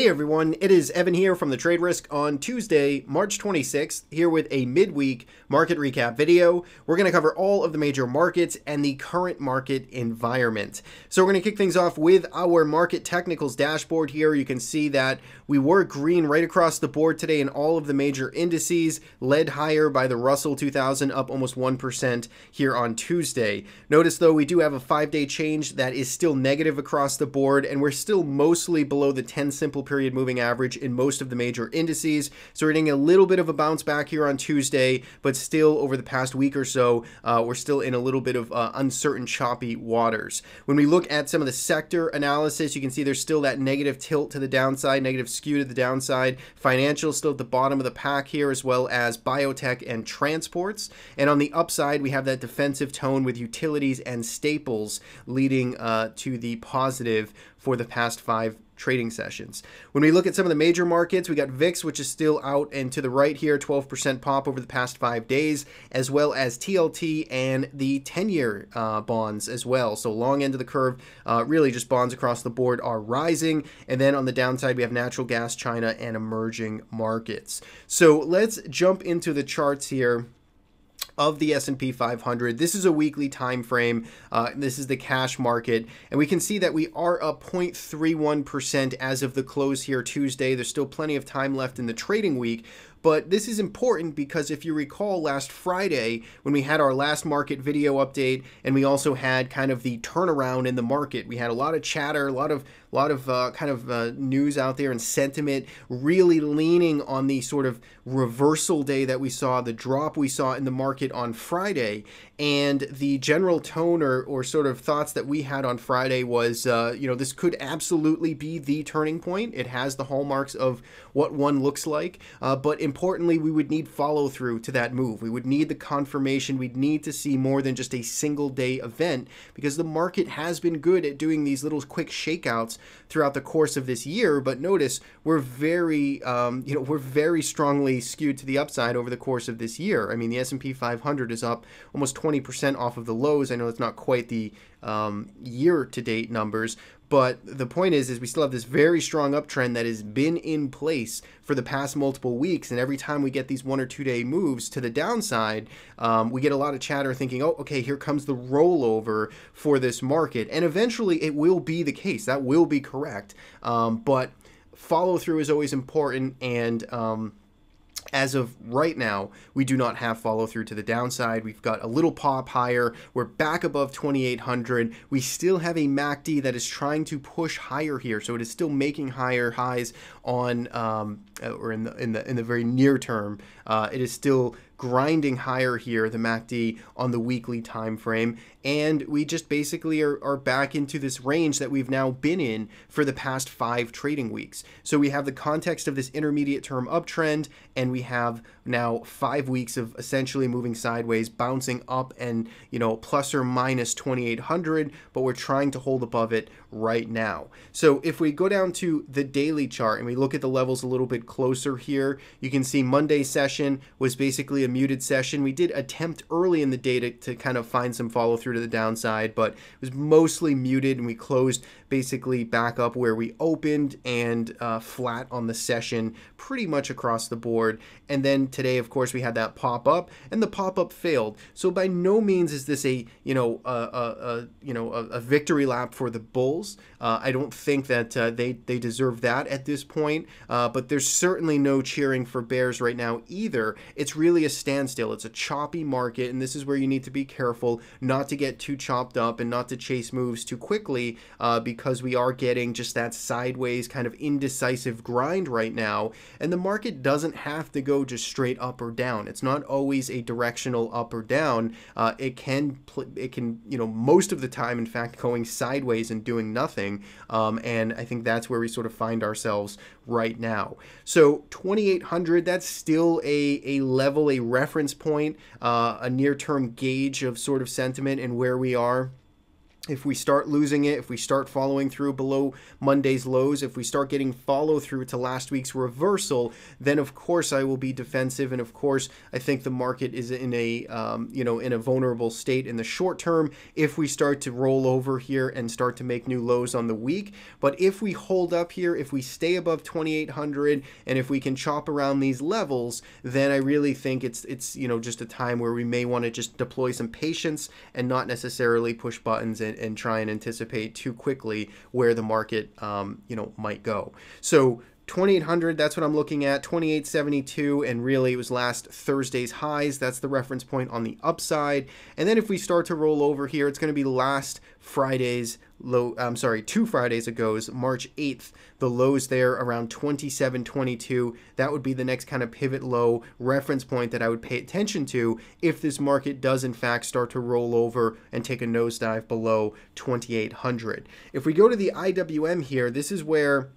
Hey everyone, it is Evan here from the Trade Risk on Tuesday, March 26th, here with a midweek market recap video. We're going to cover all of the major markets and the current market environment. So we're going to kick things off with our market technicals dashboard here. You can see that we were green right across the board today in all of the major indices, led higher by the Russell 2000 up almost 1% here on Tuesday. Notice though we do have a 5-day change that is still negative across the board and we're still mostly below the 10 simple simple period moving average in most of the major indices. So we're getting a little bit of a bounce back here on Tuesday, but still over the past week or so, uh, we're still in a little bit of uh, uncertain, choppy waters. When we look at some of the sector analysis, you can see there's still that negative tilt to the downside, negative skew to the downside. Financial still at the bottom of the pack here, as well as biotech and transports. And on the upside, we have that defensive tone with utilities and staples leading uh, to the positive for the past five trading sessions. When we look at some of the major markets, we got VIX, which is still out and to the right here, 12% pop over the past five days, as well as TLT and the 10 year uh, bonds as well. So, long end of the curve, uh, really just bonds across the board are rising. And then on the downside, we have natural gas, China, and emerging markets. So, let's jump into the charts here of the S&P 500. This is a weekly time frame. Uh, this is the cash market, and we can see that we are up 0.31% as of the close here Tuesday. There's still plenty of time left in the trading week, but this is important because if you recall last Friday when we had our last market video update and we also had kind of the turnaround in the market, we had a lot of chatter, a lot of a lot of uh, kind of uh, news out there and sentiment really leaning on the sort of reversal day that we saw, the drop we saw in the market on Friday. And the general tone or, or sort of thoughts that we had on Friday was, uh, you know, this could absolutely be the turning point. It has the hallmarks of what one looks like. Uh, but importantly, we would need follow through to that move. We would need the confirmation. We'd need to see more than just a single day event because the market has been good at doing these little quick shakeouts throughout the course of this year. But notice we're very, um, you know, we're very strongly skewed to the upside over the course of this year. I mean, the S&P 500 is up almost 20% off of the lows. I know it's not quite the um, year-to-date numbers, but the point is, is we still have this very strong uptrend that has been in place for the past multiple weeks. And every time we get these one or two day moves to the downside, um, we get a lot of chatter thinking, oh, okay, here comes the rollover for this market. And eventually it will be the case. That will be correct. Um, but follow through is always important. And, um, as of right now, we do not have follow through to the downside. We've got a little pop higher. We're back above 2800. We still have a MACD that is trying to push higher here, so it is still making higher highs on um, or in the in the in the very near term. Uh, it is still grinding higher here, the MACD on the weekly time frame, and we just basically are, are back into this range that we've now been in for the past five trading weeks. So we have the context of this intermediate term uptrend, and we have now five weeks of essentially moving sideways, bouncing up and you know plus or minus 2800, but we're trying to hold above it right now. So if we go down to the daily chart and we look at the levels a little bit closer here, you can see Monday session was basically a muted session. We did attempt early in the day to, to kind of find some follow through to the downside, but it was mostly muted and we closed basically back up where we opened and uh, flat on the session pretty much across the board. And then today, of course, we had that pop up and the pop up failed. So by no means is this a, you know, a, a, a you know, a, a, victory lap for the Bulls. Uh, I don't think that uh, they, they deserve that at this point, uh, but there's certainly no cheering for Bears right now either. It's really a standstill. It's a choppy market, and this is where you need to be careful not to get too chopped up and not to chase moves too quickly uh, because we are getting just that sideways kind of indecisive grind right now. And the market doesn't have to go just straight up or down. It's not always a directional up or down. Uh, it can it can you know most of the time, in fact, going sideways and doing nothing. Um, and I think that's where we sort of find ourselves right now. So 2800, that's still a a level, a reference point, uh, a near term gauge of sort of sentiment and where we are if we start losing it, if we start following through below Monday's lows, if we start getting follow through to last week's reversal, then of course I will be defensive, and of course I think the market is in a um, you know in a vulnerable state in the short term. If we start to roll over here and start to make new lows on the week, but if we hold up here, if we stay above 2,800, and if we can chop around these levels, then I really think it's it's you know just a time where we may want to just deploy some patience and not necessarily push buttons and, and try and anticipate too quickly where the market um, you know might go. So 2800 that's what i'm looking at. 2872 and really it was last thursday's highs. That's the reference point on the upside. And then if we start to roll over here it's going to be last friday's low i'm sorry two fridays ago's march 8th the lows there around 2722 that would be the next kind of pivot low reference point that i would pay attention to if this market does in fact start to roll over and take a nosedive below 2800 if we go to the iwm here this is where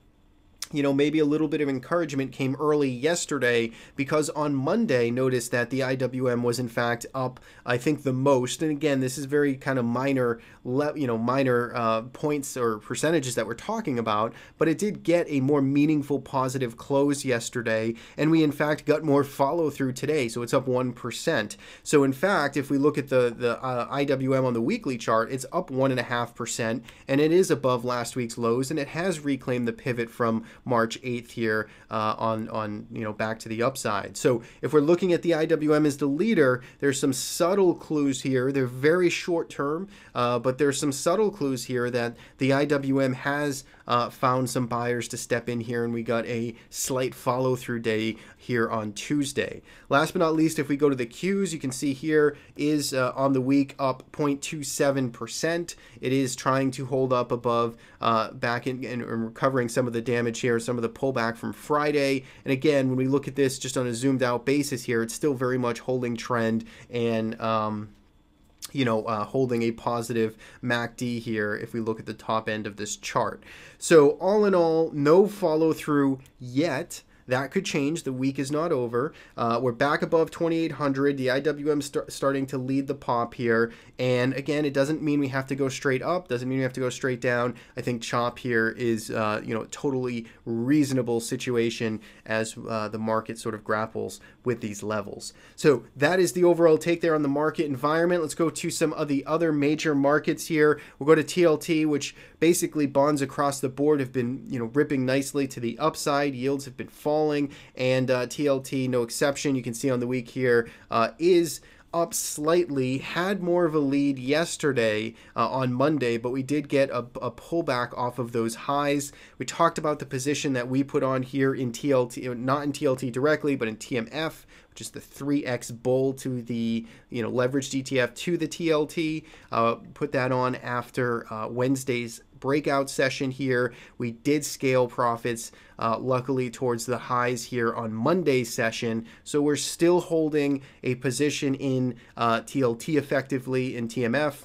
you know, maybe a little bit of encouragement came early yesterday because on Monday, notice that the IWM was in fact up, I think, the most. And again, this is very kind of minor, you know, minor uh, points or percentages that we're talking about, but it did get a more meaningful positive close yesterday. And we, in fact, got more follow through today. So it's up 1%. So, in fact, if we look at the, the uh, IWM on the weekly chart, it's up 1.5%, and it is above last week's lows, and it has reclaimed the pivot from March 8th here uh, on on you know back to the upside. So if we're looking at the IWM as the leader, there's some subtle clues here. They're very short term, uh, but there's some subtle clues here that the IWM has uh, found some buyers to step in here, and we got a slight follow through day here on Tuesday. Last but not least, if we go to the Qs, you can see here is uh, on the week up 0.27%. It is trying to hold up above uh, back in and recovering some of the damage here, some of the pullback from Friday. And again, when we look at this just on a zoomed out basis here, it's still very much holding trend and. Um, you know, uh, holding a positive MACD here if we look at the top end of this chart. So all in all, no follow through yet. That could change. The week is not over. Uh, we're back above 2,800. The IWM st- starting to lead the pop here. And again, it doesn't mean we have to go straight up. Doesn't mean we have to go straight down. I think chop here is, uh, you know, totally reasonable situation as uh, the market sort of grapples with these levels. So that is the overall take there on the market environment. Let's go to some of the other major markets here. We'll go to TLT, which basically bonds across the board have been, you know, ripping nicely to the upside. Yields have been falling, and uh, TLT, no exception. You can see on the week here uh, is up slightly, had more of a lead yesterday uh, on Monday, but we did get a, a, pullback off of those highs. We talked about the position that we put on here in TLT, not in TLT directly, but in TMF, which is the 3x bull to the you know leveraged ETF to the TLT. Uh, put that on after uh, Wednesday's breakout session here. We did scale profits, uh, luckily, towards the highs here on Monday's session. So we're still holding a position in uh, TLT effectively in TMF.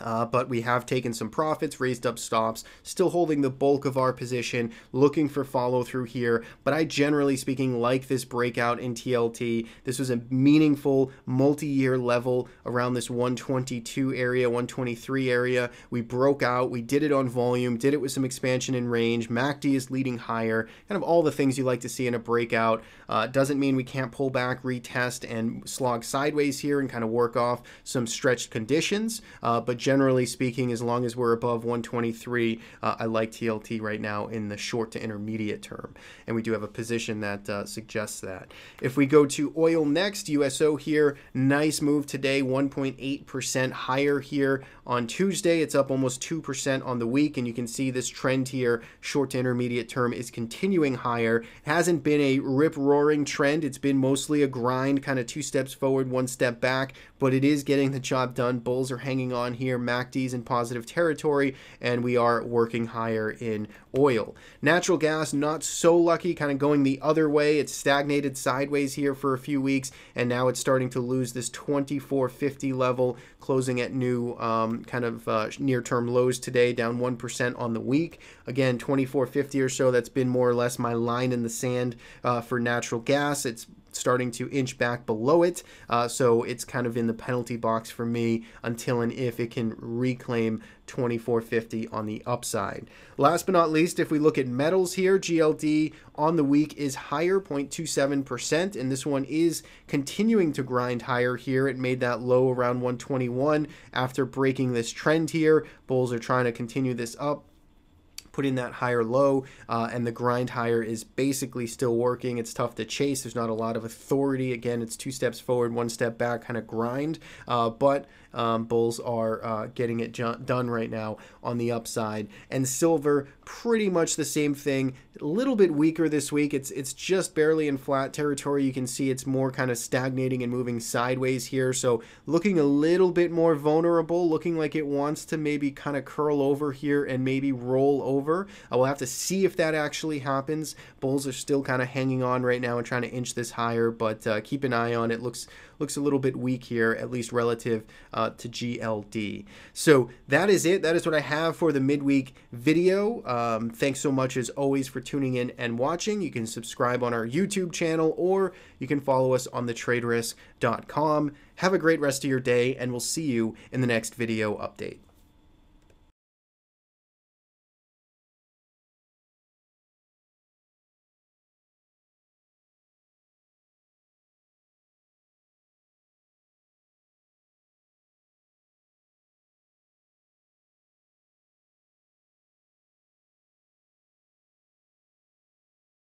Uh, but we have taken some profits, raised up stops, still holding the bulk of our position, looking for follow through here. But I generally speaking like this breakout in TLT. This was a meaningful multi year level around this 122 area, 123 area. We broke out, we did it on volume, did it with some expansion in range. MACD is leading higher, kind of all the things you like to see in a breakout. Uh, doesn't mean we can't pull back, retest, and slog sideways here and kind of work off some stretched conditions. Uh, but generally speaking, as long as we're above 123, uh, I like TLT right now in the short to intermediate term. And we do have a position that uh, suggests that. If we go to oil next, USO here, nice move today, 1.8% higher here on Tuesday. It's up almost 2% on the week. And you can see this trend here, short to intermediate term, is continuing higher. It hasn't been a rip roaring trend, it's been mostly a grind, kind of two steps forward, one step back, but it is getting the job done. Bulls are hanging on here. MACD's in positive territory, and we are working higher in oil. Natural gas, not so lucky, kind of going the other way. It's stagnated sideways here for a few weeks, and now it's starting to lose this 2450 level, closing at new um, kind of uh, near term lows today, down 1% on the week. Again, 2450 or so, that's been more or less my line in the sand uh, for natural gas. It's starting to inch back below it. Uh, so it's kind of in the penalty box for me until and if it can reclaim 2450 on the upside. Last but not least, if we look at metals here, GLD on the week is higher, 0.27%, and this one is continuing to grind higher here. It made that low around 121 after breaking this trend here. Bulls are trying to continue this up put in that higher low, uh, and the grind higher is basically still working. It's tough to chase. There's not a lot of authority. Again, it's two steps forward, one step back kind of grind, uh, but um, Bulls are uh, getting it done right now on the upside. And silver, pretty much the same thing. A little bit weaker this week. It's it's just barely in flat territory. You can see it's more kind of stagnating and moving sideways here. So looking a little bit more vulnerable, looking like it wants to maybe kind of curl over here and maybe roll over. I will have to see if that actually happens. Bulls are still kind of hanging on right now and trying to inch this higher, but uh, keep an eye on it. Looks looks a little bit weak here, at least relative uh, to GLD. So that is it. That is what I have for the midweek video. Um, thanks so much as always for tuning in and watching. You can subscribe on our YouTube channel or you can follow us on thetraderisk.com. Have a great rest of your day and we'll see you in the next video update.